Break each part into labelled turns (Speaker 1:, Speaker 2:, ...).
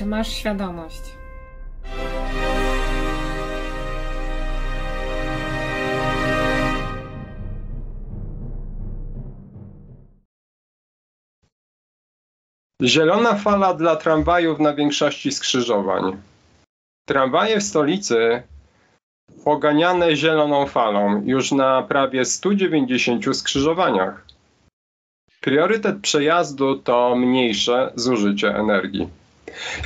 Speaker 1: Czy masz świadomość?
Speaker 2: Zielona fala dla tramwajów na większości skrzyżowań. Tramwaje w stolicy poganiane zieloną falą już na prawie 190 skrzyżowaniach. Priorytet przejazdu to mniejsze zużycie energii.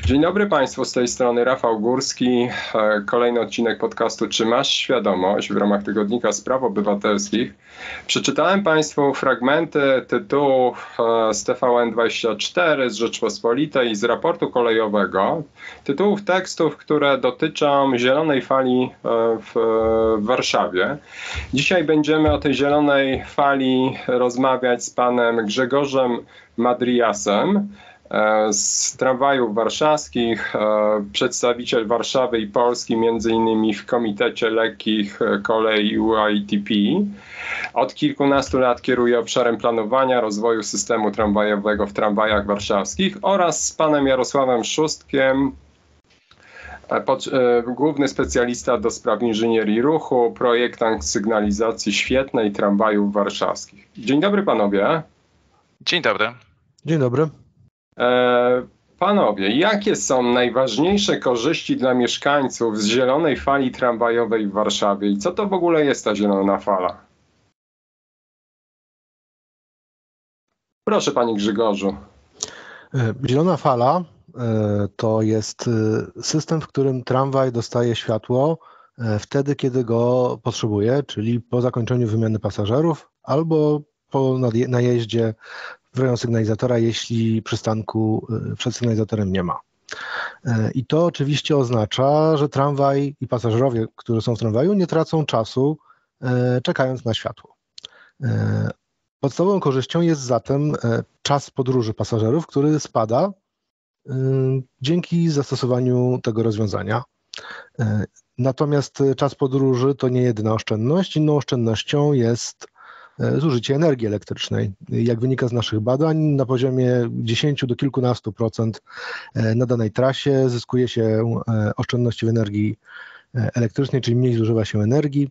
Speaker 2: Dzień dobry Państwu, z tej strony Rafał Górski. E, kolejny odcinek podcastu Czy masz świadomość w ramach tygodnika Spraw Obywatelskich. Przeczytałem Państwu fragmenty tytułów e, z TVN24, z Rzeczpospolitej, z raportu kolejowego, tytułów tekstów, które dotyczą zielonej fali e, w Warszawie. Dzisiaj będziemy o tej zielonej fali rozmawiać z panem Grzegorzem Madriasem. E, z tramwajów warszawskich, e, przedstawiciel Warszawy i Polski, między innymi w Komitecie Lekkich Kolei UITP. Od kilkunastu lat kieruje obszarem planowania rozwoju systemu tramwajowego w tramwajach warszawskich oraz z panem Jarosławem Szóstkiem, e, pod, główny specjalista do spraw inżynierii ruchu, projektant sygnalizacji świetnej tramwajów warszawskich. Dzień dobry panowie.
Speaker 3: Dzień dobry.
Speaker 4: Dzień dobry.
Speaker 2: E, panowie, jakie są najważniejsze korzyści dla mieszkańców z zielonej fali tramwajowej w Warszawie i co to w ogóle jest ta zielona fala? Proszę panie Grzegorzu.
Speaker 4: E, zielona fala e, to jest system, w którym tramwaj dostaje światło wtedy, kiedy go potrzebuje, czyli po zakończeniu wymiany pasażerów albo po najeździe rejon sygnalizatora, jeśli przystanku y, przed sygnalizatorem nie ma. Y, I to oczywiście oznacza, że tramwaj i pasażerowie, którzy są w tramwaju, nie tracą czasu y, czekając na światło. Podstawową korzyścią jest zatem czas podróży pasażerów, który spada dzięki zastosowaniu tego rozwiązania. Natomiast czas podróży to nie jedyna oszczędność. Inną oszczędnością jest E, zużycie energii elektrycznej. Jak wynika z naszych badań, na poziomie 10 do kilkunastu procent e, na danej trasie zyskuje się e, oszczędności w energii elektrycznej, czyli mniej zużywa się energii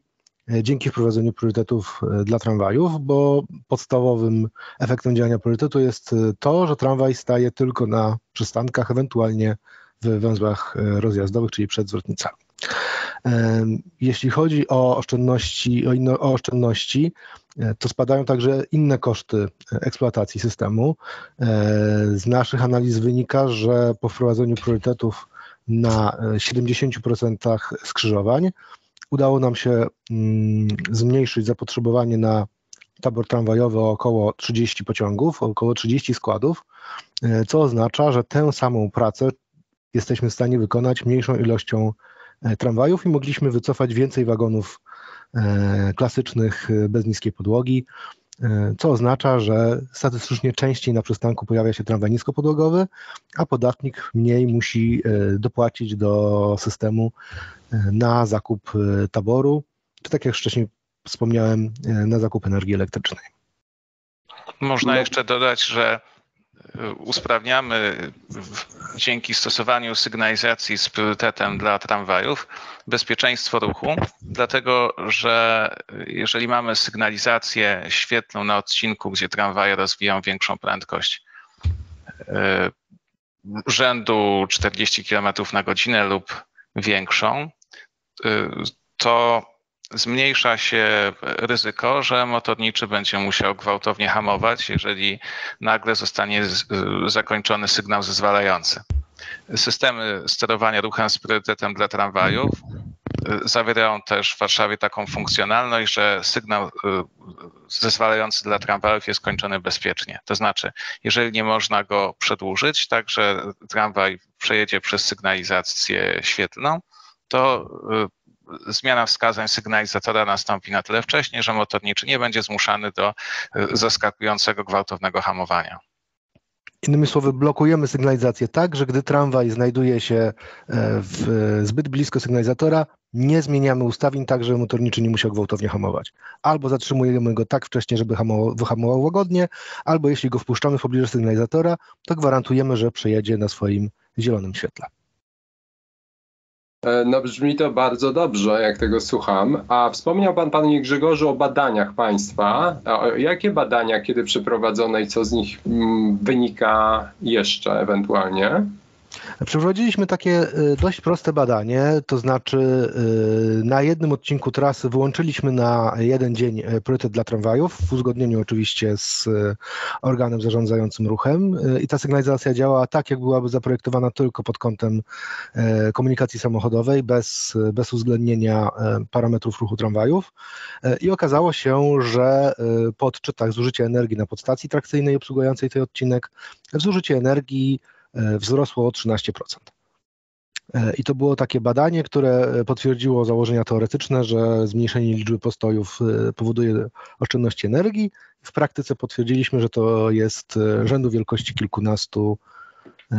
Speaker 4: dzięki wprowadzeniu priorytetów dla tramwajów, bo podstawowym efektem działania priorytetu jest to, że tramwaj staje tylko na przystankach, ewentualnie w węzłach rozjazdowych, czyli przed zwrotnicami. Jeśli chodzi o oszczędności, o, inne, o oszczędności, e, to spadają także inne koszty eksploatacji systemu. E, z naszych analiz wynika, że po wprowadzeniu priorytetów na 70% skrzyżowań udało nam się mm, zmniejszyć zapotrzebowanie na tabor tramwajowy o około 30 pociągów, około 30 składów, e, co oznacza, że tę samą pracę jesteśmy w stanie wykonać mniejszą ilością E, tramwajów i mogliśmy wycofać więcej wagonów e, klasycznych e, bez niskiej podłogi, co oznacza, że statystycznie częściej na przystanku pojawia się tramwaj niskopodłogowy, a podatnik mniej musi dopłacić do systemu na zakup taboru, czy tak jak wcześniej wspomniałem, na zakup energii elektrycznej.
Speaker 3: Można jeszcze dodać, że usprawniamy dzięki stosowaniu sygnalizacji z priorytetem dla tramwajów bezpieczeństwo ruchu, dlatego że jeżeli mamy sygnalizację świetlną na odcinku, gdzie tramwaje rozwijają większą prędkość e, rzędu 40 km na godzinę lub większą, e, to zmniejsza się ryzyko, że motorniczy będzie musiał gwałtownie hamować, jeżeli nagle zostanie zakończony sygnał zezwalający. Systemy sterowania ruchem z priorytetem dla tramwajów y, zawierają też w Warszawie taką funkcjonalność, że sygnał y, zezwalający dla tramwajów jest kończony bezpiecznie. To znaczy, jeżeli nie można go przedłużyć, tak że tramwaj przejedzie przez sygnalizację świetlną, to y, zmiana wskazań sygnalizatora nastąpi na tyle wcześnie, że motorniczy nie będzie zmuszany do y, zaskakującego gwałtownego hamowania.
Speaker 4: Innymi słowy, blokujemy sygnalizację tak, że gdy tramwaj znajduje się e, w, zbyt blisko sygnalizatora, nie zmieniamy ustawień tak, że motorniczy nie musiał gwałtownie hamować. Albo zatrzymujemy go tak wcześnie, żeby hamował, wyhamował łagodnie, albo jeśli go wpuszczamy w pobliżu sygnalizatora, to gwarantujemy, że przejedzie na swoim zielonym świetle.
Speaker 2: E, no brzmi to bardzo dobrze, jak tego słucham. A wspomniał Pan, Panie Grzegorzu, o badaniach Państwa. Jakie badania, kiedy przeprowadzone i co z nich mm, wynika jeszcze ewentualnie?
Speaker 4: Przeprowadziliśmy takie y, dość proste badanie, to znaczy y, na jednym odcinku trasy wyłączyliśmy na jeden dzień y, priorytet dla tramwajów, w uzgodnieniu oczywiście z organem zarządzającym ruchem i ta sygnalizacja działa tak, jak byłaby zaprojektowana tylko pod kątem komunikacji samochodowej, bez, bez uwzględnienia parametrów ruchu tramwajów. I okazało się, że po odczytach zużycia energii na podstacji trakcyjnej obsługującej ten odcinek, zużycie energii E, wzrosło o 13%. E, I to było takie badanie, które potwierdziło założenia teoretyczne, że zmniejszenie liczby postojów e, powoduje oszczędność energii. W praktyce potwierdziliśmy, że to jest rzędu wielkości kilkunastu,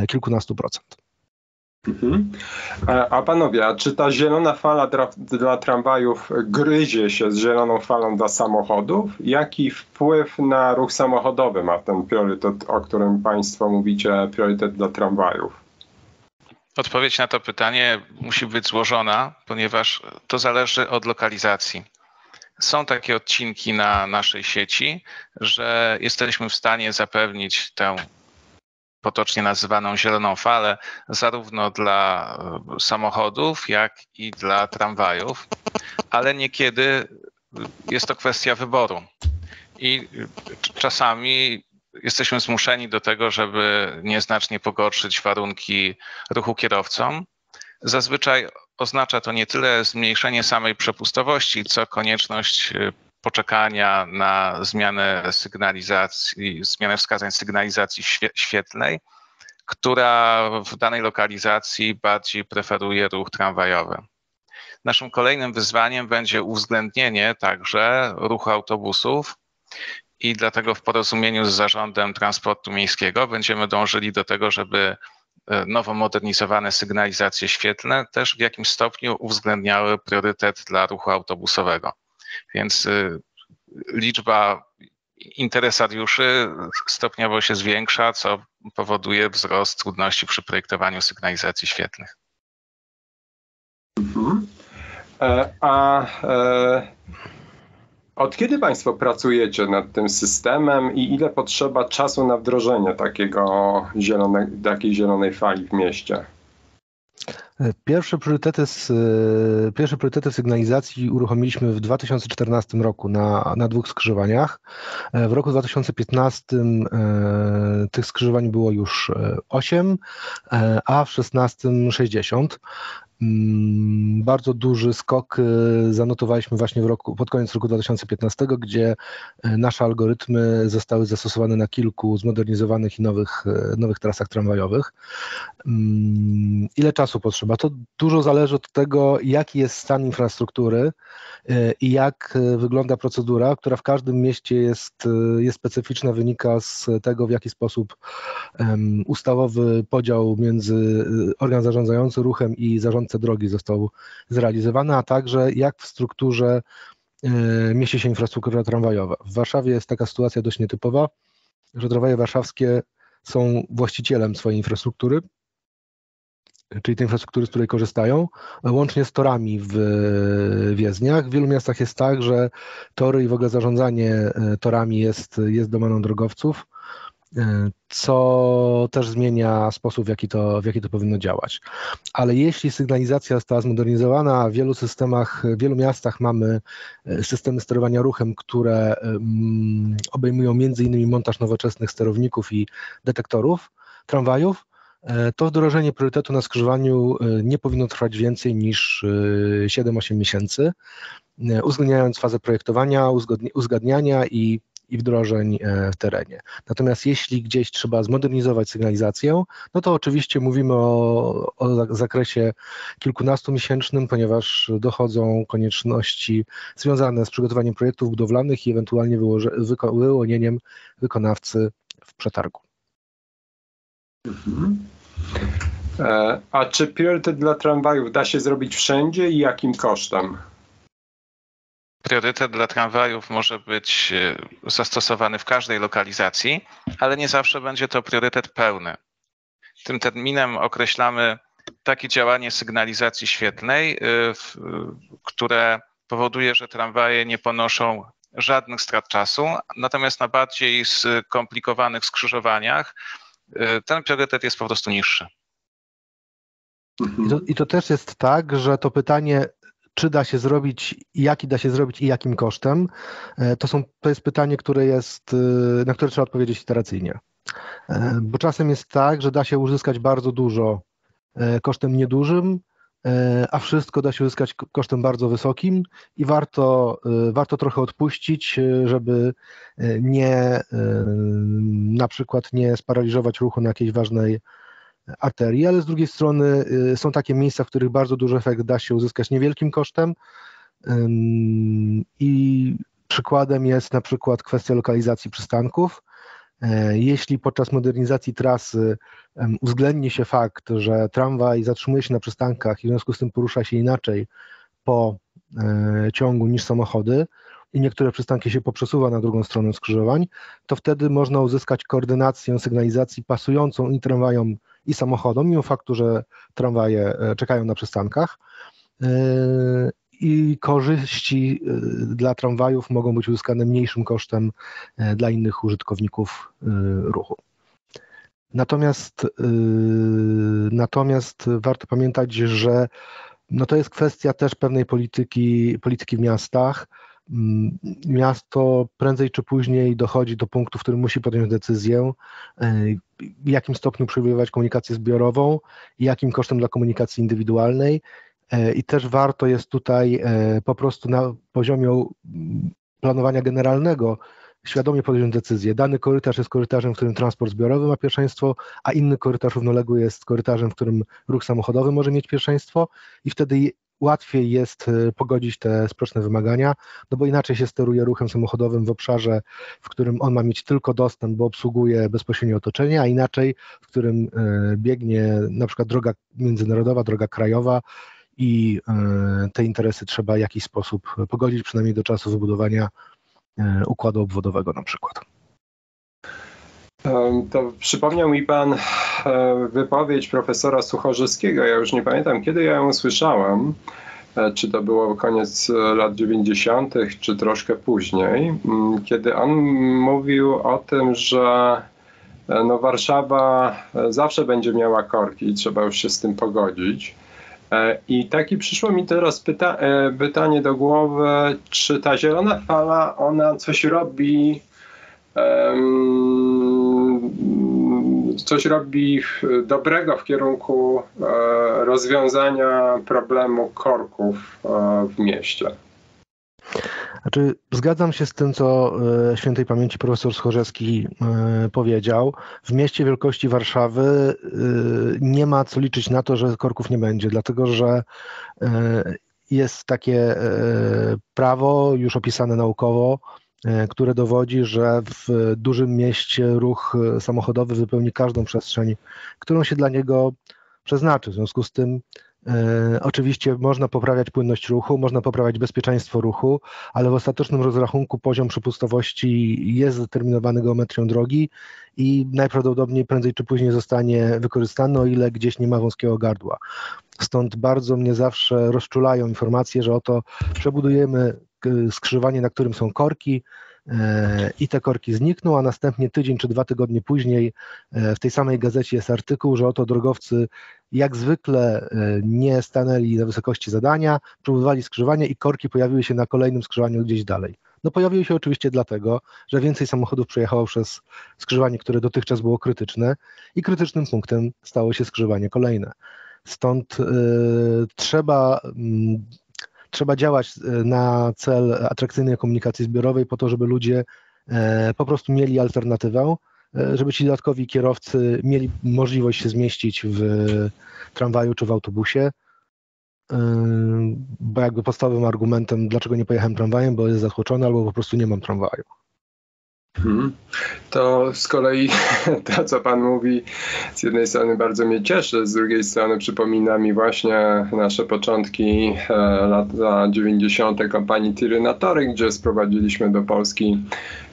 Speaker 4: kilkunastu procent.
Speaker 2: Mhm. A panowie, a czy ta zielona fala dla, dla tramwajów gryzie się z zieloną falą dla samochodów? Jaki wpływ na ruch samochodowy ma ten priorytet, o którym państwo mówicie, priorytet dla tramwajów?
Speaker 3: Odpowiedź na to pytanie musi być złożona, ponieważ to zależy od lokalizacji. Są takie odcinki na naszej sieci, że jesteśmy w stanie zapewnić tę potocznie nazywaną zieloną falę, zarówno dla e, samochodów, jak i dla tramwajów, ale niekiedy jest to kwestia wyboru. I czasami jesteśmy zmuszeni do tego, żeby nieznacznie pogorszyć warunki ruchu kierowcom. Zazwyczaj oznacza to nie tyle zmniejszenie samej przepustowości, co konieczność e, poczekania na zmianę sygnalizacji, zmianę wskazań sygnalizacji świetlnej, która w danej lokalizacji bardziej preferuje ruch tramwajowy. Naszym kolejnym wyzwaniem będzie uwzględnienie także ruchu autobusów i dlatego w porozumieniu z Zarządem Transportu Miejskiego będziemy dążyli do tego, żeby e, nowo modernizowane sygnalizacje świetlne też w jakimś stopniu uwzględniały priorytet dla ruchu autobusowego. Więc y, liczba interesariuszy stopniowo się zwiększa, co powoduje wzrost trudności przy projektowaniu sygnalizacji świetlnych.
Speaker 2: Mhm. E, a e, od kiedy Państwo pracujecie nad tym systemem i ile potrzeba czasu na wdrożenie takiego zielone, takiej zielonej fali w mieście?
Speaker 4: Pierwsze priorytety, e, pierwsze priorytety sygnalizacji uruchomiliśmy w 2014 roku na, na dwóch skrzyżowaniach. E, w roku 2015 e, tych skrzyżowań było już 8, a w 2016 60. Mm, bardzo duży skok y, zanotowaliśmy właśnie w roku, pod koniec roku 2015, gdzie y, nasze algorytmy zostały zastosowane na kilku zmodernizowanych i nowych, y, nowych trasach tramwajowych. Mm, ile czasu potrzeba? To dużo zależy od tego, jaki jest stan infrastruktury i jak wygląda procedura, która w każdym mieście jest, jest specyficzna, wynika z tego, w jaki sposób ustawowy podział między organ zarządzający ruchem i zarządcą drogi został zrealizowany, a także jak w strukturze e, mieści się infrastruktura tramwajowa. W Warszawie jest taka sytuacja dość nietypowa, że tramwaje warszawskie są właścicielem swojej infrastruktury, czyli tej infrastruktury, z której korzystają, łącznie z torami w Wiezdniach. W wielu miastach jest tak, że tory i w ogóle zarządzanie e, torami jest, jest domeną drogowców co też zmienia sposób, w jaki, to, w jaki to powinno działać. Ale jeśli sygnalizacja została zmodernizowana, w wielu systemach, w wielu miastach mamy e, systemy sterowania ruchem, które obejmują innymi montaż nowoczesnych sterowników i detektorów tramwajów, e, to wdrożenie priorytetu na skrzyżowaniu e, nie powinno trwać więcej niż 7-8 miesięcy, uwzględniając fazę projektowania, uzgadniania i i wdrożeń e, w terenie. Natomiast jeśli gdzieś trzeba zmodernizować sygnalizację, no to oczywiście mówimy o, o zakresie kilkunastomiesięcznym, ponieważ dochodzą konieczności związane z przygotowaniem projektów budowlanych i ewentualnie wyłonieniem wykonawcy w przetargu.
Speaker 2: E, a czy priorytet dla tramwajów da się zrobić wszędzie i jakim kosztem?
Speaker 3: Priorytet dla tramwajów może być e, zastosowany w każdej lokalizacji, ale nie zawsze będzie to priorytet pełny. Tym terminem określamy takie działanie sygnalizacji świetlnej, y, które powoduje, że tramwaje nie ponoszą żadnych strat czasu, natomiast na bardziej skomplikowanych skrzyżowaniach y, ten priorytet jest po prostu niższy.
Speaker 4: I to, I to, też jest tak, że to pytanie, czy da się zrobić, jaki da się zrobić i jakim kosztem, e, to, są, to jest pytanie, które jest, y, na które trzeba odpowiedzieć iteracyjnie. E, bo czasem jest tak, że da się uzyskać bardzo dużo e, kosztem niedużym, e, a wszystko da się uzyskać kosztem bardzo wysokim i warto, warto trochę odpuścić, żeby nie na przykład nie sparaliżować ruchu na jakiejś ważnej arterii, ale z drugiej strony są takie miejsca, w których bardzo duży efekt da się uzyskać niewielkim kosztem i przykładem jest na przykład kwestia lokalizacji przystanków. E, jeśli podczas modernizacji trasy uwzględni się fakt, że tramwaj zatrzymuje się na przystankach i w związku z tym porusza się inaczej po e, ciągu niż samochody i niektóre przystanki się poprzesuwa na drugą stronę skrzyżowań, to wtedy można uzyskać koordynację sygnalizacji pasującą i tramwajom i samochodom, mimo faktu, że tramwaje e, czekają na przystankach i korzyści y, dla tramwajów mogą być uzyskane mniejszym kosztem e, dla innych użytkowników ruchu. Natomiast, natomiast warto pamiętać, że no to jest kwestia też pewnej polityki, polityki w miastach. Miasto prędzej czy później dochodzi do punktu, w którym musi podjąć decyzję, w jakim stopniu przyjmować komunikację zbiorową, jakim kosztem dla komunikacji indywidualnej E, I też warto jest tutaj e, po prostu na poziomie planowania generalnego świadomie podjąć decyzję. Dany korytarz jest korytarzem, w którym transport zbiorowy ma pierwszeństwo, a inny korytarz równoległy jest korytarzem, w którym ruch samochodowy może mieć pierwszeństwo i wtedy łatwiej jest e, pogodzić te sprzeczne wymagania, no bo inaczej się steruje ruchem samochodowym w obszarze, w którym on ma mieć tylko dostęp, bo obsługuje bezpośrednio otoczenie, a inaczej, w którym biegnie na przykład droga międzynarodowa, droga krajowa, i e, te interesy trzeba w jakiś sposób pogodzić, przynajmniej do czasu wybudowania e, układu obwodowego na przykład.
Speaker 2: To przypomniał mi Pan e, wypowiedź profesora Suchorzyskiego. Ja już nie pamiętam, kiedy ja ją słyszałem. Czy to było koniec lat 90., czy troszkę później, kiedy on mówił o tym, że no Warszawa zawsze będzie miała korki i trzeba już się z tym pogodzić. E, I taki przyszło mi teraz pyta e, pytanie do głowy, czy ta zielona fala, ona coś robi, coś robi dobrego w kierunku e, rozwiązania problemu korków w mieście?
Speaker 4: Znaczy, zgadzam się z tym, co e, świętej pamięci profesor Schorzewski e, powiedział. W mieście wielkości Warszawy e, nie ma co liczyć na to, że korków nie będzie, dlatego że jest takie prawo już opisane naukowo, które dowodzi, że w dużym mieście ruch samochodowy wypełni każdą przestrzeń, którą się dla niego przeznaczy. W związku z tym E, oczywiście można poprawiać płynność ruchu, można poprawiać bezpieczeństwo ruchu, ale w ostatecznym rozrachunku poziom przepustowości jest zdeterminowany geometrią drogi i najprawdopodobniej prędzej czy później zostanie wykorzystany, o ile gdzieś nie ma wąskiego gardła. Stąd bardzo mnie zawsze rozczulają informacje, że oto przebudujemy skrzyżowanie, na którym są korki, E, i te korki znikną, a następnie tydzień czy dwa tygodnie później e, w tej samej gazecie jest artykuł, że oto drogowcy jak zwykle e, nie stanęli na wysokości zadania, próbowali skrzyżowania i korki pojawiły się na kolejnym skrzyżowaniu gdzieś dalej. No pojawiły się oczywiście dlatego, że więcej samochodów przejechało przez skrzyżowanie, które dotychczas było krytyczne i krytycznym punktem stało się skrzyżowanie kolejne. Stąd y, trzeba y, trzeba działać e, na cel atrakcyjnej komunikacji zbiorowej po to, żeby ludzie e, po prostu mieli alternatywę, e, żeby ci dodatkowi kierowcy mieli możliwość się zmieścić w tramwaju czy w autobusie. Bo jakby podstawowym argumentem, dlaczego nie pojechałem tramwajem, bo jest zatłoczony albo po prostu nie mam tramwaju.
Speaker 2: Hmm. To z kolei to, co Pan mówi, z jednej strony bardzo mnie cieszy, z drugiej strony przypomina mi właśnie nasze początki e, lata 90. kampanii Tiry na Tory, gdzie sprowadziliśmy do Polski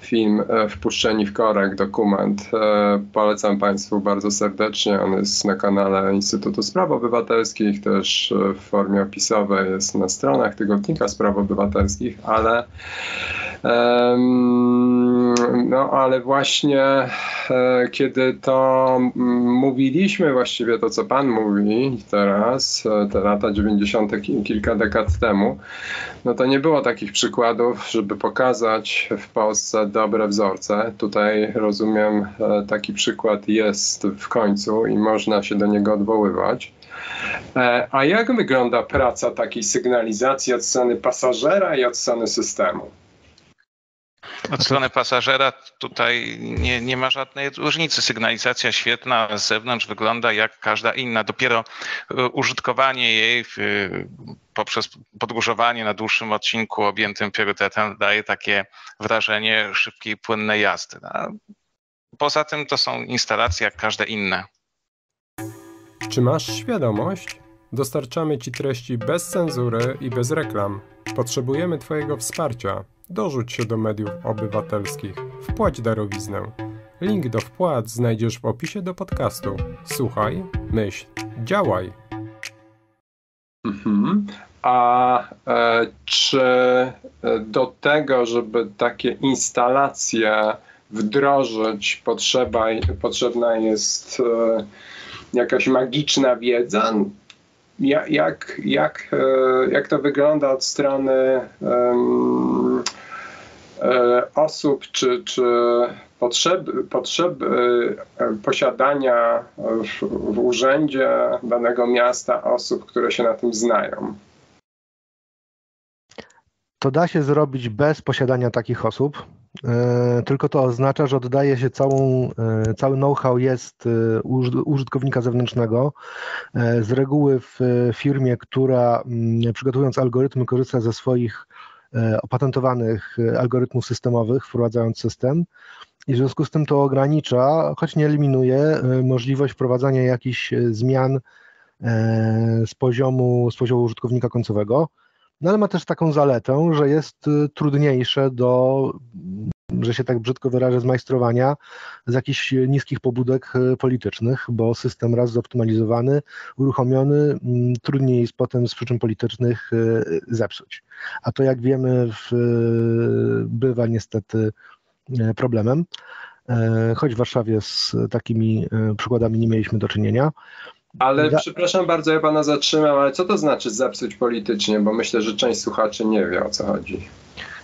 Speaker 2: film e, Wpuszczeni w korek, dokument. E, polecam Państwu bardzo serdecznie. On jest na kanale Instytutu Spraw Obywatelskich, też w formie opisowej jest na stronach Tygodnika Spraw Obywatelskich, ale no ale właśnie e, kiedy to mówiliśmy, właściwie to co Pan mówi teraz, e, te lata 90. kilka dekad temu, no to nie było takich przykładów, żeby pokazać w Polsce dobre wzorce. Tutaj rozumiem, e, taki przykład jest w końcu i można się do niego odwoływać. A jak wygląda praca takiej sygnalizacji od strony pasażera i od strony systemu?
Speaker 3: Od strony pasażera tutaj nie, nie ma żadnej różnicy. Sygnalizacja świetna z zewnątrz wygląda jak każda inna. Dopiero e, użytkowanie jej poprzez podróżowanie na dłuższym odcinku objętym priorytetem daje takie wrażenie szybkiej, płynnej jazdy. No, poza tym to są instalacje jak każde inne.
Speaker 2: Czy masz świadomość? Dostarczamy Ci treści bez cenzury i bez reklam. Potrzebujemy Twojego wsparcia. Dorzuć się do mediów obywatelskich. Wpłać darowiznę. Link do wpłat znajdziesz w opisie do podcastu. Słuchaj, myśl, działaj. Mhm. A e, czy e, do tego, żeby takie instalacje wdrożyć, potrzeba, potrzebna jest e, jakaś magiczna wiedza? Jak, jak, e, jak to wygląda od strony um, osób czy, czy potrzeb, potrzeb e, posiadania w, w urzędzie danego miasta osób, które się na tym znają.
Speaker 4: To da się zrobić bez posiadania takich osób, tylko to oznacza, że oddaje się całą, cały know-how jest użytkownika zewnętrznego. Z reguły w firmie, która mm, przygotowując algorytmy korzysta ze swoich E, opatentowanych e, algorytmów systemowych, wprowadzając system. I w związku z tym to ogranicza, choć nie eliminuje, e, możliwość wprowadzania jakichś zmian z poziomu, z poziomu użytkownika końcowego. No ale ma też taką zaletę, że jest trudniejsze do że się tak brzydko wyrażę, zmajstrowania z jakichś niskich pobudek e, politycznych, bo system raz zoptymalizowany, uruchomiony, mm, trudniej jest potem z przyczyn politycznych e, zepsuć. A to jak wiemy w, bywa niestety e, problemem, choć w Warszawie z takimi przykładami nie mieliśmy do czynienia.
Speaker 2: Ale da... przepraszam bardzo, ja pana zatrzymam, ale co to znaczy zepsuć politycznie, bo myślę, że część słuchaczy nie wie o co chodzi.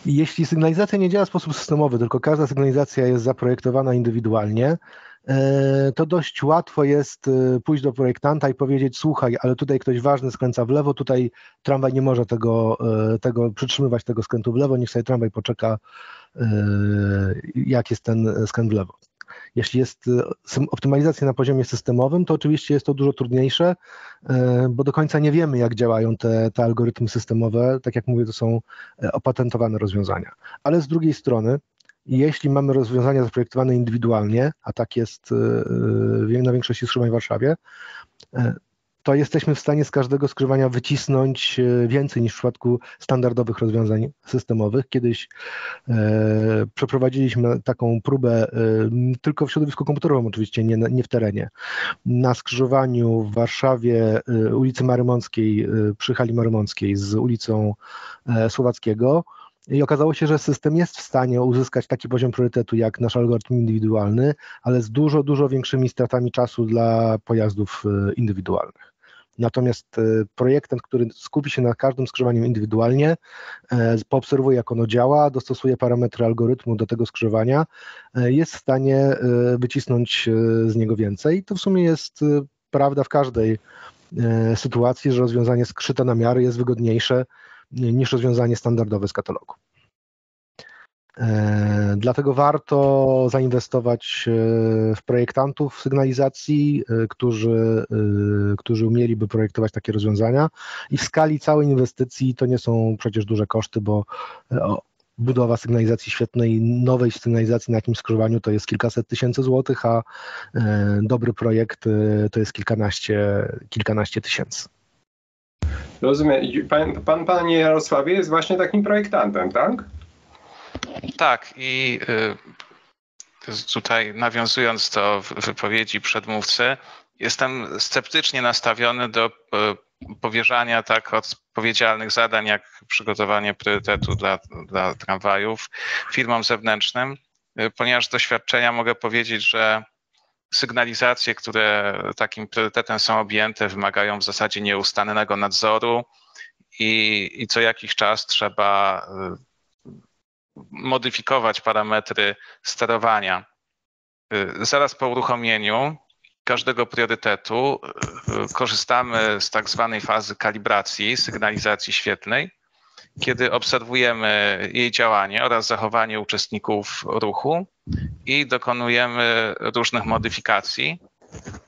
Speaker 4: Jeśli sygnalizacja nie działa w sposób systemowy, tylko każda sygnalizacja jest zaprojektowana indywidualnie, e, to dość łatwo jest e, pójść do projektanta i powiedzieć: Słuchaj, ale tutaj ktoś ważny skręca w lewo, tutaj tramwaj nie może tego, e, tego przytrzymywać tego skrętu w lewo, niech sobie tramwaj poczeka, jak jest ten skręt w lewo. Jeśli jest y, optymalizacja na poziomie systemowym, to oczywiście jest to dużo trudniejsze, y, bo do końca nie wiemy, jak działają te, te algorytmy systemowe. Tak jak mówię, to są e, opatentowane rozwiązania. Ale z drugiej strony, jeśli mamy rozwiązania zaprojektowane indywidualnie, a tak jest na większości skrzyżowań w Warszawie, e, to jesteśmy w stanie z każdego skrzyżowania wycisnąć e, więcej niż w przypadku standardowych rozwiązań systemowych. Kiedyś e, przeprowadziliśmy taką próbę e, tylko w środowisku komputerowym, oczywiście nie, nie w terenie. Na skrzyżowaniu w Warszawie e, ulicy Marymąckiej e, przy hali Marymąckiej z ulicą e, Słowackiego. I okazało się, że system jest w stanie uzyskać taki poziom priorytetu jak nasz algorytm indywidualny, ale z dużo, dużo większymi stratami czasu dla pojazdów indywidualnych. Natomiast e, projektant, który skupi się na każdym skrzyżowaniu indywidualnie, e, poobserwuje jak ono działa, dostosuje parametry algorytmu do tego skrzyżowania, e, jest w stanie wycisnąć z niego więcej. To w sumie jest prawda w każdej sytuacji, że rozwiązanie skrzyte na miarę jest wygodniejsze niż rozwiązanie standardowe z katalogu. E, dlatego warto zainwestować e, w projektantów sygnalizacji, e, którzy, którzy umieliby projektować takie rozwiązania. I w skali całej inwestycji to nie są przecież duże koszty, bo budowa sygnalizacji świetnej, nowej sygnalizacji na jakimś skrzyżowaniu to jest kilkaset tysięcy złotych, a dobry projekt to jest kilkanaście, kilkanaście tysięcy.
Speaker 2: Rozumiem. Pan, pan, panie Jarosławie, jest właśnie takim projektantem, tak?
Speaker 3: Tak i y, tutaj nawiązując do wypowiedzi przedmówcy, jestem sceptycznie nastawiony do y, powierzania tak odpowiedzialnych zadań jak przygotowanie priorytetu dla, dla tramwajów firmom zewnętrznym, y, ponieważ z doświadczenia mogę powiedzieć, że sygnalizacje, które takim priorytetem są objęte, wymagają w zasadzie nieustannego nadzoru i, i co jakiś czas trzeba modyfikować parametry sterowania. Y, zaraz po uruchomieniu każdego priorytetu y, korzystamy z tak zwanej fazy kalibracji sygnalizacji świetlnej, kiedy obserwujemy jej działanie oraz zachowanie uczestników ruchu i dokonujemy różnych modyfikacji,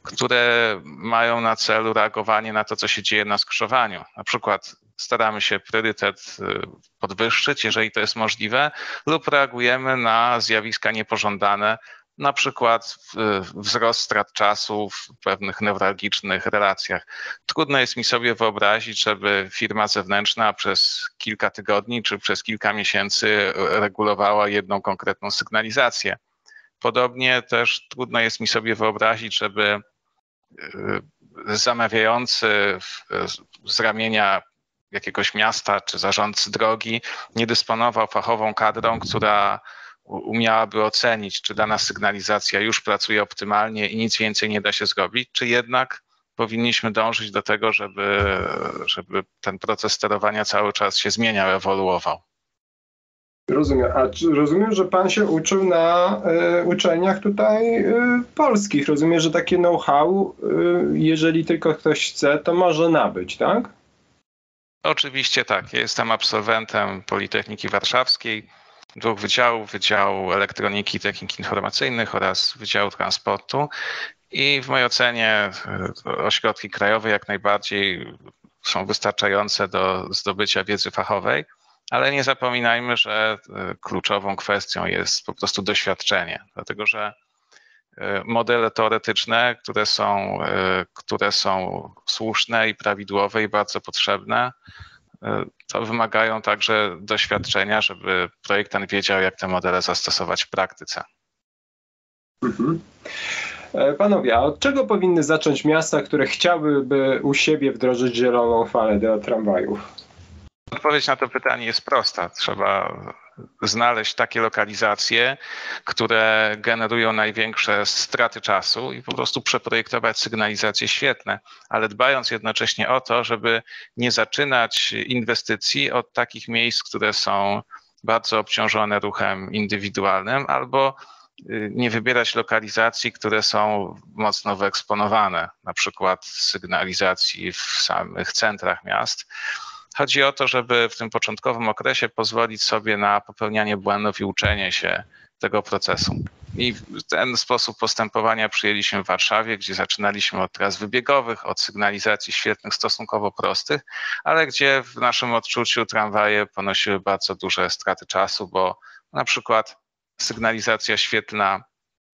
Speaker 3: które mają na celu reagowanie na to, co się dzieje na skrzyżowaniu. Na przykład staramy się priorytet y, podwyższyć, jeżeli to jest możliwe, lub reagujemy na zjawiska niepożądane, na przykład wzrost strat czasu w pewnych newralgicznych relacjach. Trudno jest mi sobie wyobrazić, żeby firma zewnętrzna przez kilka tygodni czy przez kilka miesięcy regulowała jedną konkretną sygnalizację. Podobnie też trudno jest mi sobie wyobrazić, żeby y, zamawiający z ramienia jakiegoś miasta czy zarządcy drogi nie dysponował fachową kadrą, która umiałaby ocenić, czy dana sygnalizacja już pracuje optymalnie i nic więcej nie da się zrobić, czy jednak powinniśmy dążyć do tego, żeby, żeby ten proces sterowania cały czas się zmieniał, ewoluował.
Speaker 2: Rozumiem. A rozumiem, że pan się uczył na y, uczelniach tutaj y, polskich. Rozumiem, że takie know-how, y, jeżeli tylko ktoś chce, to może nabyć, tak?
Speaker 3: Oczywiście tak. Jestem absolwentem Politechniki Warszawskiej, dwóch wydziałów, Wydziału Elektroniki i Technik Informacyjnych oraz Wydziału Transportu. I w mojej ocenie e, ośrodki krajowe jak najbardziej są wystarczające do zdobycia wiedzy fachowej, ale nie zapominajmy, że e, kluczową kwestią jest po prostu doświadczenie, dlatego że modele teoretyczne, które są, e, które są słuszne i prawidłowe i bardzo potrzebne, e, to wymagają także doświadczenia, żeby projektant wiedział, jak te modele zastosować w praktyce.
Speaker 2: Mhm. Panowie, a od czego powinny zacząć miasta, które chciałyby u siebie wdrożyć zieloną falę do tramwajów?
Speaker 3: Odpowiedź na to pytanie jest prosta. Trzeba znaleźć takie lokalizacje, które generują największe straty czasu i po prostu przeprojektować sygnalizacje świetne, ale dbając jednocześnie o to, żeby nie zaczynać inwestycji od takich miejsc, które są bardzo obciążone ruchem indywidualnym albo y, nie wybierać lokalizacji, które są mocno wyeksponowane, na przykład sygnalizacji w samych centrach miast Chodzi o to, żeby w tym początkowym okresie pozwolić sobie na popełnianie błędów i uczenie się tego procesu. I ten sposób postępowania przyjęliśmy w Warszawie, gdzie zaczynaliśmy od tras wybiegowych, od sygnalizacji świetnych, stosunkowo prostych, ale gdzie w naszym odczuciu tramwaje ponosiły bardzo duże straty czasu, bo na przykład sygnalizacja świetlna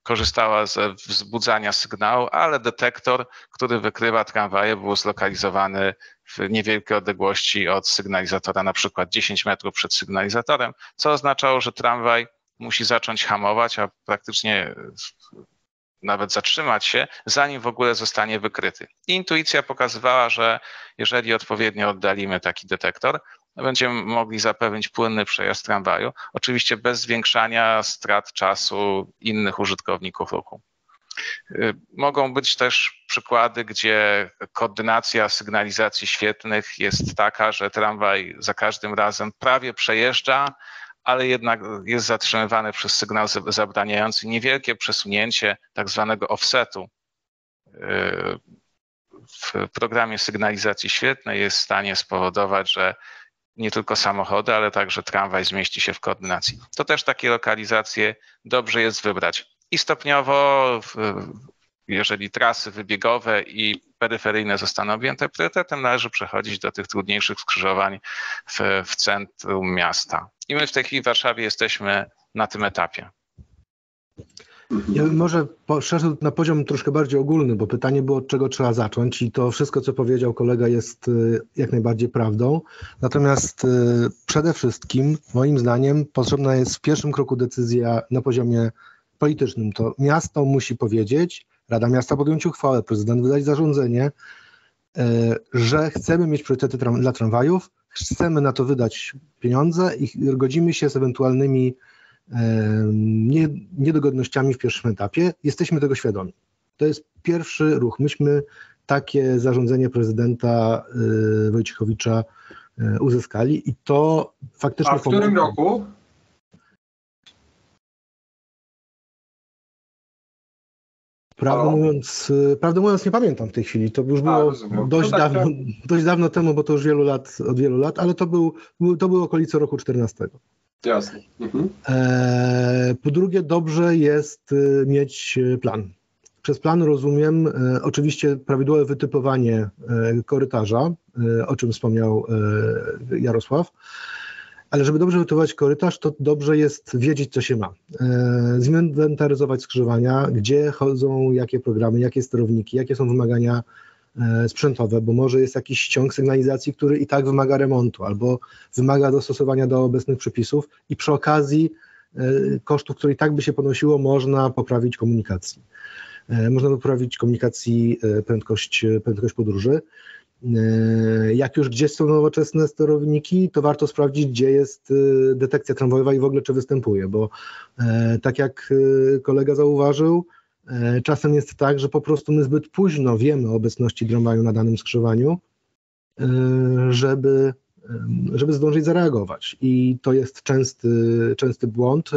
Speaker 3: korzystała ze wzbudzania sygnału, ale detektor, który wykrywa tramwaje, był zlokalizowany w niewielkiej odległości od sygnalizatora, na przykład 10 metrów przed sygnalizatorem, co oznaczało, że tramwaj musi zacząć hamować, a praktycznie nawet zatrzymać się, zanim w ogóle zostanie wykryty. Intuicja pokazywała, że jeżeli odpowiednio oddalimy taki detektor, będziemy mogli zapewnić płynny przejazd tramwaju, oczywiście bez zwiększania strat czasu innych użytkowników ruchu. Y, mogą być też przykłady, gdzie koordynacja sygnalizacji świetlnych jest taka, że tramwaj za każdym razem prawie przejeżdża, ale jednak jest zatrzymywany przez sygnał zabraniający niewielkie przesunięcie tak zwanego offsetu. Y, w programie sygnalizacji świetnej jest w stanie spowodować, że nie tylko samochody, ale także tramwaj zmieści się w koordynacji. To też takie lokalizacje dobrze jest wybrać. I stopniowo, jeżeli trasy wybiegowe i peryferyjne zostaną objęte priorytetem, należy przechodzić do tych trudniejszych skrzyżowań w, w centrum miasta. I my w tej chwili w Warszawie jesteśmy na tym etapie.
Speaker 4: Ja może poszedł na poziom troszkę bardziej ogólny, bo pytanie było, od czego trzeba zacząć i to wszystko, co powiedział kolega jest y, jak najbardziej prawdą. Natomiast y, przede wszystkim, moim zdaniem, potrzebna jest w pierwszym kroku decyzja na poziomie politycznym. To miasto musi powiedzieć, Rada Miasta podjąć uchwałę, prezydent wydać zarządzenie, y, że chcemy mieć priorytety dla tramwajów, chcemy na to wydać pieniądze i godzimy się z ewentualnymi niedogodnościami w pierwszym etapie. Jesteśmy tego świadomi. To jest pierwszy ruch. Myśmy takie zarządzenie prezydenta y, Wojciechowicza uzyskali i to faktycznie...
Speaker 2: A w którym roku?
Speaker 4: Prawdę mówiąc, y, prawdę mówiąc, nie pamiętam w tej chwili. To już było A, dość, tak, dawno, tak. dość dawno temu, bo to już wielu lat, od wielu lat, ale to był, to było okolice roku 14.
Speaker 2: Jasne. Mhm.
Speaker 4: E, po drugie, dobrze jest y, mieć y, plan. Przez plan rozumiem e, oczywiście prawidłowe wytypowanie e, korytarza, o czym wspomniał Jarosław, ale żeby dobrze wytypować korytarz, to dobrze jest wiedzieć, co się ma. Zinwentaryzować skrzyżowania, gdzie chodzą, jakie programy, jakie sterowniki, jakie są wymagania E, sprzętowe, bo może jest jakiś ściąg sygnalizacji, który i tak wymaga remontu albo wymaga dostosowania do obecnych przepisów i przy okazji e, kosztów, które i tak by się ponosiło, można poprawić komunikacji. E, można poprawić komunikacji prędkość, prędkość podróży. Jak już gdzieś są nowoczesne sterowniki, to warto sprawdzić, gdzie jest detekcja tramwajowa i w ogóle czy występuje, bo tak jak kolega zauważył, E, czasem jest tak, że po prostu my zbyt późno wiemy o obecności tramwaju na danym skrzyżowaniu, e, żeby, e, żeby zdążyć zareagować. I to jest częsty, częsty błąd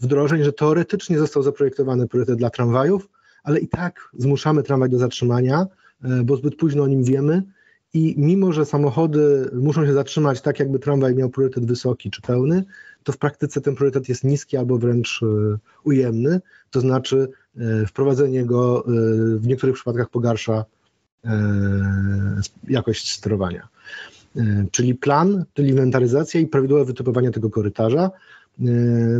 Speaker 4: wdrożeń, że teoretycznie został zaprojektowany priorytet dla tramwajów, ale i tak zmuszamy tramwaj do zatrzymania, bo zbyt późno o nim wiemy. I mimo, że samochody muszą się zatrzymać tak, jakby tramwaj miał priorytet wysoki czy pełny, to w praktyce ten priorytet jest niski albo wręcz ujemny. To znaczy E, wprowadzenie go e, w niektórych przypadkach pogarsza e, jakość sterowania. Czyli plan, czyli inwentaryzacja i prawidłowe wytypowanie tego korytarza.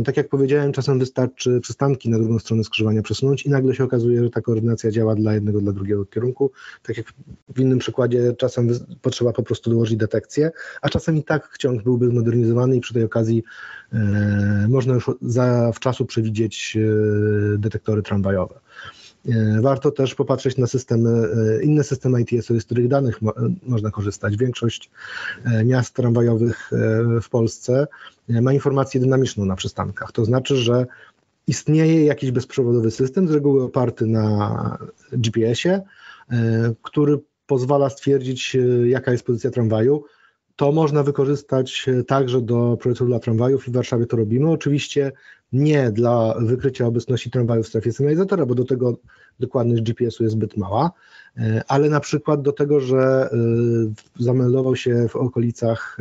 Speaker 4: Tak jak powiedziałem, czasem wystarczy przystanki na drugą stronę skrzyżowania przesunąć i nagle się okazuje, że ta koordynacja działa dla jednego, dla drugiego kierunku. Tak jak w innym przykładzie czasem potrzeba po prostu dołożyć detekcję, a czasem i tak ciąg byłby zmodernizowany i przy tej okazji E, można już zawczasu przewidzieć e, detektory tramwajowe. E, warto też popatrzeć na systemy, inne systemy ITS-owe, z których danych mo można korzystać. Większość miast tramwajowych w Polsce ma informację dynamiczną na przystankach. To znaczy, że istnieje jakiś bezprzewodowy system, z reguły oparty na GPS-ie, który pozwala stwierdzić, jaka jest pozycja tramwaju, to można wykorzystać e, także do projektu dla tramwajów i w Warszawie to robimy. Oczywiście nie dla wykrycia obecności tramwaju w strefie sygnalizatora, bo do tego dokładność GPS-u jest zbyt mała, e, ale na przykład do tego, że e, zameldował się w okolicach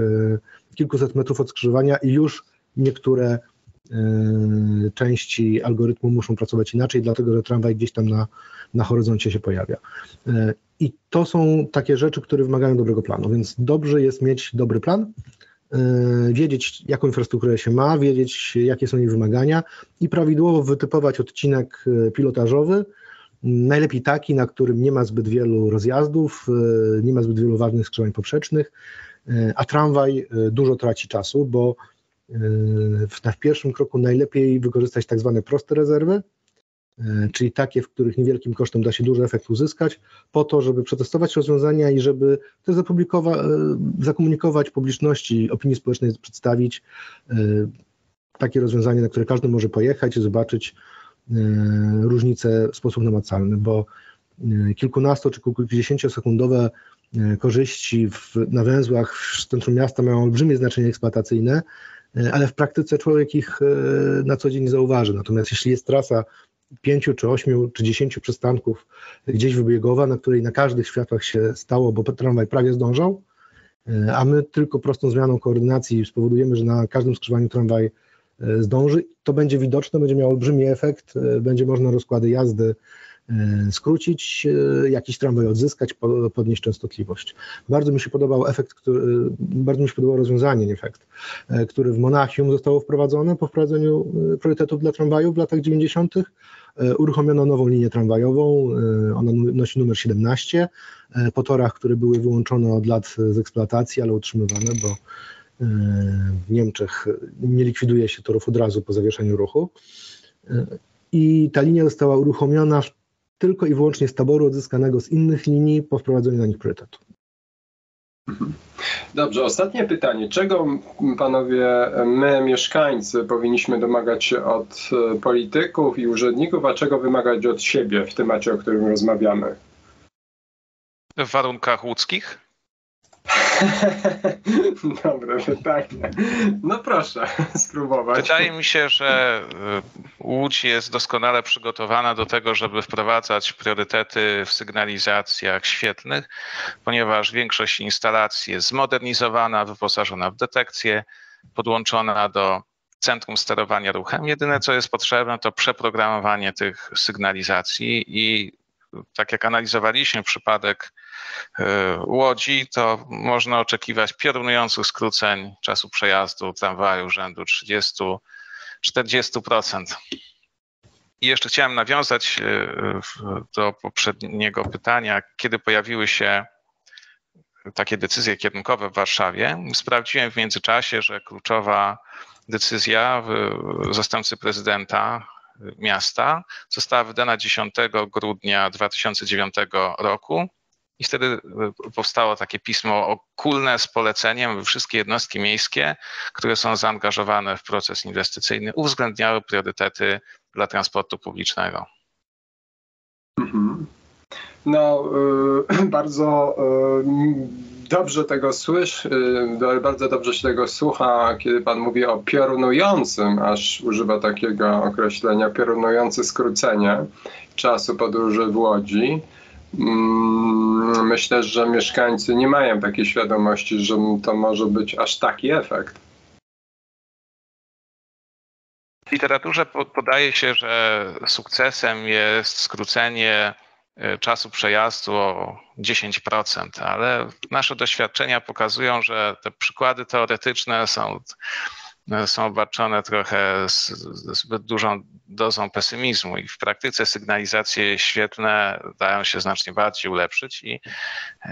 Speaker 4: kilkuset metrów od skrzyżowania i już niektóre części algorytmu muszą pracować inaczej, dlatego że tramwaj gdzieś tam na, na horyzoncie się pojawia. I to są takie rzeczy, które wymagają dobrego planu, więc dobrze jest mieć dobry plan, wiedzieć, jaką infrastrukturę się ma, wiedzieć, jakie są jej wymagania i prawidłowo wytypować odcinek yy, pilotażowy, najlepiej taki, na którym nie ma zbyt wielu rozjazdów, yy, nie ma zbyt wielu ważnych skrzyżowań poprzecznych, a tramwaj dużo traci czasu, bo w, w pierwszym kroku najlepiej wykorzystać tak zwane proste rezerwy, czyli takie, w których niewielkim kosztem da się duży efekt uzyskać, po to, żeby przetestować rozwiązania i żeby też e, zakomunikować publiczności, opinii społecznej przedstawić e, takie rozwiązanie, na które każdy może pojechać i zobaczyć różnice w sposób namacalny, bo kilkunasto czy kilkudziesięciosekundowe korzyści w, na węzłach w centrum miasta mają olbrzymie znaczenie eksploatacyjne, ale w praktyce człowiek ich na co dzień nie zauważy. Natomiast jeśli jest trasa pięciu, czy ośmiu, czy dziesięciu przystanków gdzieś wybiegowa, na której na każdych światłach się stało, bo tramwaj prawie zdążał, e, a my tylko prostą zmianą koordynacji spowodujemy, że na każdym skrzyżowaniu tramwaj e, zdąży, to będzie widoczne, będzie miał olbrzymi efekt, e, będzie można rozkłady jazdy skrócić jakiś tramwaj, odzyskać, podnieść częstotliwość. Bardzo mi się podobał efekt, który, bardzo mi się podobało rozwiązanie, nie efekt, który w Monachium zostało wprowadzone po wprowadzeniu priorytetów dla tramwajów w latach 90. Uruchomiono nową linię tramwajową, ona nosi numer 17, po torach, które były wyłączone od lat z eksploatacji, ale utrzymywane, bo w Niemczech nie likwiduje się torów od razu po zawieszeniu ruchu. I ta linia została uruchomiona tylko i wyłącznie z taboru odzyskanego z innych linii po wprowadzeniu na nich priorytetu.
Speaker 2: Dobrze, ostatnie pytanie. Czego panowie, my, mieszkańcy, powinniśmy domagać się od polityków i urzędników, a czego wymagać od siebie w temacie, o którym rozmawiamy?
Speaker 3: W warunkach łódzkich?
Speaker 2: Dobre pytanie. No proszę spróbować.
Speaker 3: Wydaje mi się, że y, Łódź jest doskonale przygotowana do tego, żeby wprowadzać priorytety w sygnalizacjach świetlnych, ponieważ większość instalacji jest zmodernizowana, wyposażona w detekcję, podłączona do centrum sterowania ruchem. Jedyne, co jest potrzebne, to przeprogramowanie tych sygnalizacji i tak jak analizowaliśmy przypadek e, Łodzi, to można oczekiwać piorunujących skróceń czasu przejazdu tramwaju rzędu 30-40%. I jeszcze chciałem nawiązać e, do poprzedniego pytania, kiedy pojawiły się takie decyzje kierunkowe w Warszawie. Sprawdziłem w międzyczasie, że kluczowa decyzja zastępcy prezydenta miasta została wydana 10 grudnia 2009 roku. I wtedy e, powstało takie pismo okulne z poleceniem, wszystkie jednostki miejskie, które są zaangażowane w proces inwestycyjny, uwzględniały priorytety dla transportu publicznego.
Speaker 2: Mhm. No, y, bardzo y, dobrze tego słyszy, bardzo dobrze się tego słucha, kiedy pan mówi o piorunującym, aż używa takiego określenia, piorunujące skrócenie czasu podróży w Łodzi. Myślę, że mieszkańcy nie mają takiej świadomości, że to może być aż taki efekt.
Speaker 3: W literaturze podaje się, że sukcesem jest skrócenie E, czasu przejazdu o 10%, ale nasze doświadczenia pokazują, że te przykłady teoretyczne są, e, są obarczone trochę z, zbyt dużą dozą pesymizmu i w praktyce sygnalizacje świetlne dają się znacznie bardziej ulepszyć i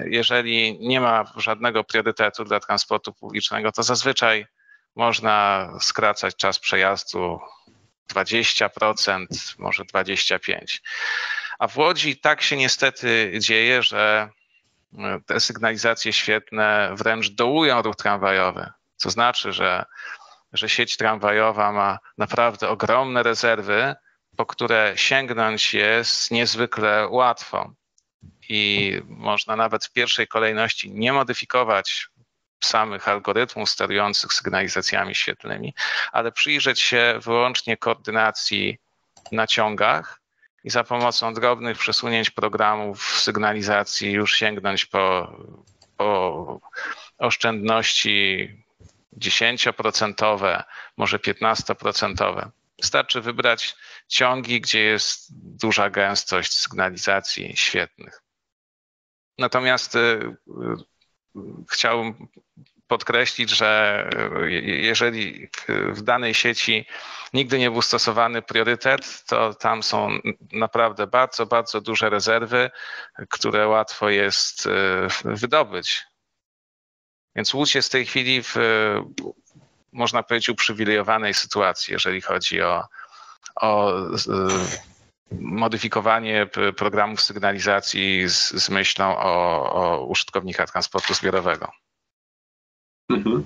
Speaker 3: jeżeli nie ma żadnego priorytetu dla transportu publicznego, to zazwyczaj można skracać czas przejazdu 20%, może 25%. A w Łodzi tak się niestety dzieje, że e, te sygnalizacje świetne wręcz dołują ruch tramwajowy. Co znaczy, że, że sieć tramwajowa ma naprawdę ogromne rezerwy, po które sięgnąć jest niezwykle łatwo. I można nawet w pierwszej kolejności nie modyfikować samych algorytmów sterujących sygnalizacjami świetlnymi, ale przyjrzeć się wyłącznie koordynacji na ciągach i za pomocą drobnych przesunięć programów sygnalizacji już sięgnąć po, po oszczędności 10%, może 15%. Wystarczy wybrać ciągi, gdzie jest duża gęstość sygnalizacji świetnych. Natomiast y, y, chciałbym podkreślić, że e, jeżeli w danej sieci nigdy nie był stosowany priorytet, to tam są naprawdę bardzo, bardzo duże rezerwy, które łatwo jest wydobyć. Więc Łódź jest w tej chwili w, można powiedzieć, uprzywilejowanej sytuacji, jeżeli chodzi o, o modyfikowanie programów sygnalizacji z, z myślą o, o użytkownikach transportu zbiorowego.
Speaker 2: Mhm.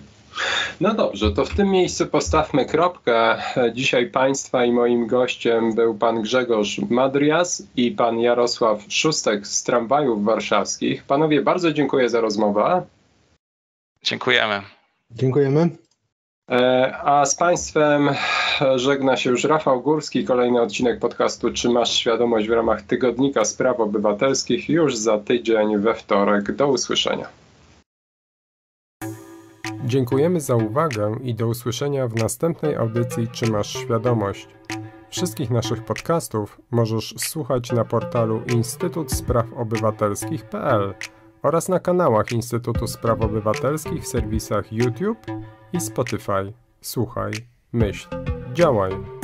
Speaker 2: No dobrze, to w tym miejscu postawmy kropkę. Dzisiaj Państwa i moim gościem był pan Grzegorz Madrias i pan Jarosław Szustek z tramwajów warszawskich. Panowie, bardzo dziękuję za rozmowę.
Speaker 3: Dziękujemy.
Speaker 4: Dziękujemy.
Speaker 2: E, a z Państwem żegna się już Rafał Górski. Kolejny odcinek podcastu Czy masz świadomość w ramach Tygodnika Spraw Obywatelskich już za tydzień we wtorek. Do usłyszenia.
Speaker 1: Dziękujemy za uwagę i do usłyszenia w następnej audycji Czy masz świadomość? Wszystkich naszych podcastów możesz słuchać na portalu Instytut Spraw Obywatelskich.pl oraz na kanałach Instytutu Spraw Obywatelskich w serwisach YouTube i Spotify. Słuchaj, myśl, działaj.